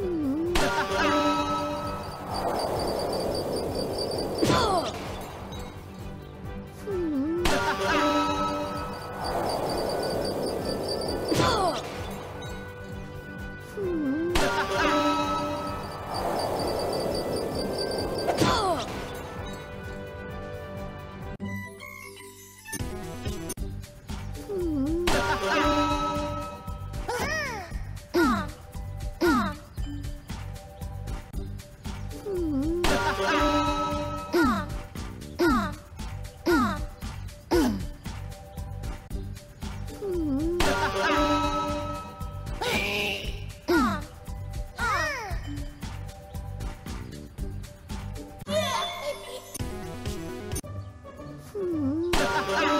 Hmm. Ha, ha, ha, ha. Oh.